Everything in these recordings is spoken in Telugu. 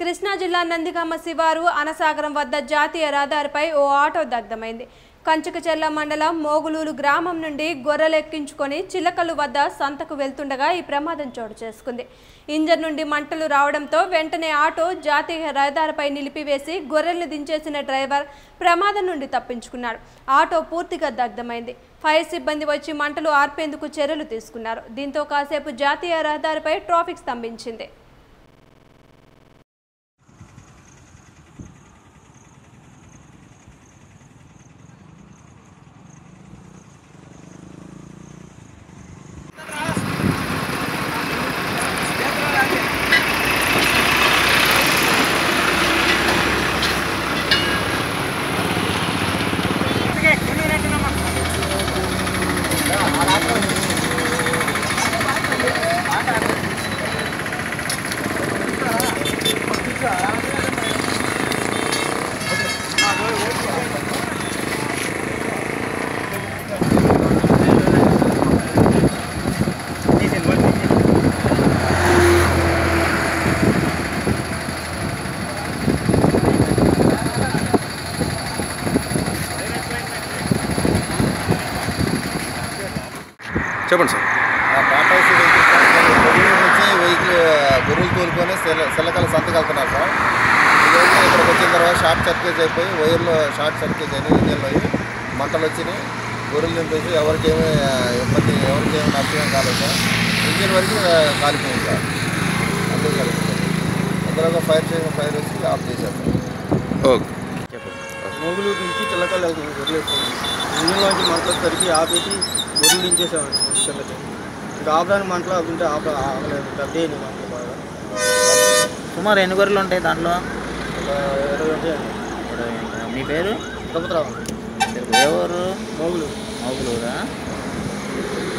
కృష్ణా జిల్లా నందిగామ శివారు అనసాగరం వద్ద జాతీయ రహదారిపై ఓ ఆటో దగ్ధమైంది. కంచుకచెర్ల మండలం మోగులూరు గ్రామం నుండి గొర్రెలెక్కించుకొని చిలకలు వద్ద సంతకు వెళ్తుండగా ఈ ప్రమాదం చోటు చేసుకుంది. ఇంజన్ నుండి మంటలు రావడంతో వెంటనే ఆటో జాతీయ రహదారిపై నిలిపివేసి గొర్రెలను దించేసిన డ్రైవర్ ప్రమాదం నుండి తప్పించుకున్నాడు. ఆటో పూర్తిగా దగ్ధమైంది. ఫైర్ సిబ్బంది వచ్చి మంటలు ఆర్పేందుకు చర్యలు తీసుకున్నారు. దీంతో కాసేపు జాతీయ రహదారిపై ట్రాఫిక్ స్తంభించింది. చెప్పండి సార్. టాటా నుంచి వెహికల్ గొర్రెలు తోలుకొని సెల్ల సెల్లకల సంతకు వెళ్తున్నారు సార్. ఈరోజు ఇక్కడికి వచ్చిన తర్వాత షార్ట్ సర్క్యూట్ అయిపోయి వైర్లో షార్ట్ సర్క్యూట్ అయినాయి ఇంజన్లో అయ్యి మంటలు వచ్చినాయి. గొర్రెలు నింపేసి ఎవరికి ఏమీ ఇబ్బంది ఎవరికి ఏమి నష్టం కాలేదు సార్. ఇంజిన్ వరకు కాలిపోయింది సార్. అంతే కలిగింది అందులో ఫైర్ స్టేషన్ ఫైర్ వచ్చి ఆఫ్ చేశారు సార్. ఓకే. వెళ్తుంది వదిలేస్తుంది ఇంజిన్లోంచి మంటలు సరికి ఆపేసి గొర్రెలు దించేసాము చిల్లకి ఇంకా ఆపడానికి మంటలు అవుతుంటే ఆప పెద్ద అయినాయి మంటలు బాగా. సుమారు ఎన్ని గొర్రెలు ఉంటాయి దాంట్లో? ఒక ఇరవై ఉంటాయి మీ పేరు? తిరుపతిరావు ఎవరు? మోగులు. మౌగులూరా?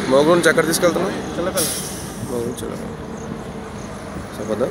మోగు నుంచి ఎక్కడ తీసుకెళ్తున్నాం చిల్లకల్లు మోగు నుంచి చెప్పద్దా